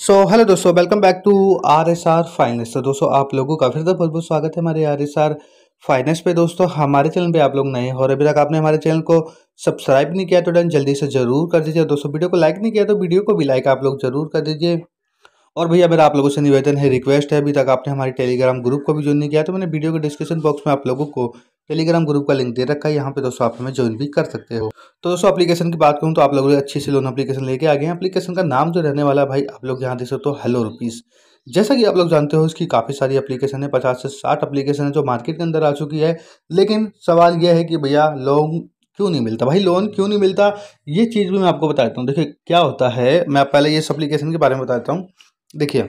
सो so, hello दोस्तों welcome back to R S R finance तो दोस्तों आप लोगों का फिर से बहुत बहुत स्वागत है हमारे आर एस आर फाइनेंस पे। दोस्तों हमारे चैनल पे आप लोग नए और अभी तक आपने हमारे चैनल को सब्सक्राइब नहीं किया तो डन जल्दी से ज़रूर कर दीजिए। दोस्तों वीडियो को लाइक नहीं किया तो वीडियो को भी लाइक आप लोग ज़रूर कर दीजिए। और भैया मेरा आप लोगों से निवेदन है रिक्वेस्ट है अभी तक आपने हमारे टेलीग्राम ग्रुप को भी ज्वाइन नहीं किया तो मैंने वीडियो के डिस्क्रिप्शन बॉक्स में आप लोगों को टेलीग्राम ग्रुप का लिंक दे रखा है। यहाँ पे दोस्तों आप हमें ज्वाइन भी कर सकते हो। तो दोस्तों एप्लीकेशन की बात करूँ तो आप लोगों ने अच्छी सी लोन एप्लीकेशन लेके आ गए हैं। एप्लीकेशन का नाम जो रहने वाला है भाई, आप लोग यहाँ देख सकते हो हेलो रुपीज़ जैसा कि आप लोग जानते हो, इसकी काफ़ी सारी एप्लीकेशन है। पचास से साठ एप्लीकेशन है जो मार्केट के अंदर आ चुकी है। लेकिन सवाल यह है कि भैया लोन क्यों नहीं मिलता? भाई लोन क्यों नहीं मिलता? ये चीज़ भी मैं आपको बताता हूँ। देखिए, क्या होता है, मैं पहले इस एप्लीकेशन के बारे में बताता हूँ। देखिए,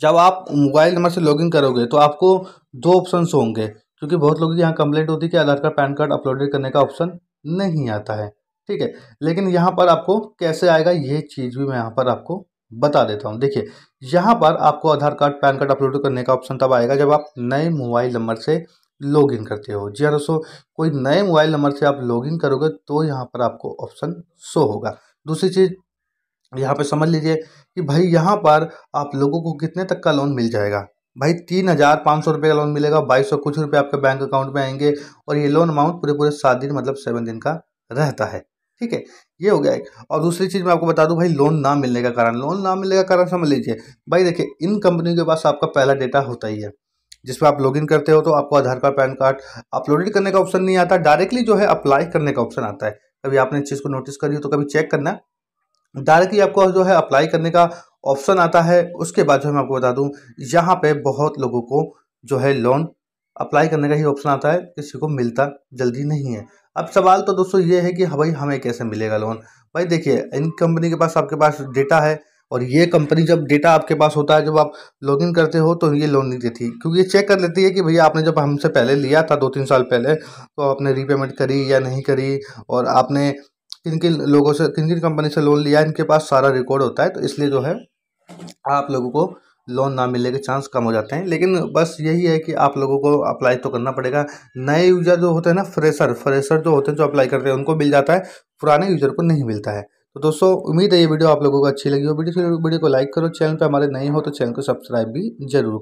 जब आप मोबाइल नंबर से लॉगिन करोगे तो आपको दो ऑप्शन होंगे। क्योंकि बहुत लोगों की यहाँ कंप्लेंट होती है कि Aadhaar card, PAN card uploaded करने का ऑप्शन नहीं आता है, ठीक है? लेकिन यहाँ पर आपको कैसे आएगा, ये चीज़ भी मैं यहाँ पर आपको बता देता हूँ। देखिए, यहाँ पर आपको Aadhaar card, PAN card upload करने का ऑप्शन तब आएगा जब आप नए मोबाइल नंबर से लॉगिन करते हो। जी हाँ दोस्तों, कोई नए मोबाइल नंबर से आप लॉगिन करोगे तो यहाँ पर आपको ऑप्शन शो होगा। दूसरी चीज़, यहाँ पे समझ लीजिए कि भाई यहाँ पर आप लोगों को कितने तक का लोन मिल जाएगा? भाई, तीन हज़ार पाँच सौ रुपये का लोन मिलेगा, बाईस सौ कुछ रुपये आपके बैंक अकाउंट में आएँगे और ये लोन अमाउंट पूरे पूरे सात दिन मतलब सेवन दिन का रहता है। ठीक है? ये हो गया एक। और दूसरी चीज़ मैं आपको बता दूँ, भाई लोन ना मिलने का कारण। लोन ना मिलने का कारण समझ लीजिए। भाई, देखिए, इन कंपनियों के पास आपका पहला डेटा होता ही है जिसमें आप लॉगिन करते हो तो आपको Aadhaar card, PAN card uploaded करने का ऑप्शन नहीं आता। डायरेक्टली जो है अप्लाई करने का ऑप्शन आता है। कभी आपने इस चीज़ को नोटिस करी हो तो कभी चेक करना। डायरेक्टली आपको जो है अप्लाई करने का ऑप्शन आता है, उसके बाद जो है मैं आपको बता दूँ, यहाँ पे बहुत लोगों को जो है लोन अप्लाई करने का ही ऑप्शन आता है, किसी को मिलता जल्दी नहीं है। अब सवाल तो दोस्तों ये है कि भाई हमें कैसे मिलेगा लोन भाई देखिए, इन कंपनी के पास आपके पास डेटा है, और ये कंपनी जब डेटा आपके पास होता है, जब आप लॉगिन करते हो तो ये लोन नहीं देती, क्योंकि ये चेक कर लेती है कि भैया आपने जब हमसे पहले लिया था दो तीन साल पहले तो आपने रीपेमेंट करी या नहीं करी, और आपने किन किन लोगों से किन किन कंपनी से लोन लिया, इनके पास सारा रिकॉर्ड होता है तो इसलिए जो है आप लोगों को लोन ना मिलने के चांस कम हो जाते हैं। लेकिन बस यही है कि आप लोगों को अप्लाई तो करना पड़ेगा। नए यूज़र जो होते हैं ना फ्रेशर फ्रेशर जो होते हैं, जो अप्लाई करते हैं, उनको मिल जाता है। पुराने यूज़र को नहीं मिलता है। तो दोस्तों, उम्मीद है ये वीडियो आप लोगों को अच्छी लगी हो वीडियो वीडियो को लाइक करो। चैनल पर हमारे नए हो तो चैनल को सब्सक्राइब भी ज़रूर करो।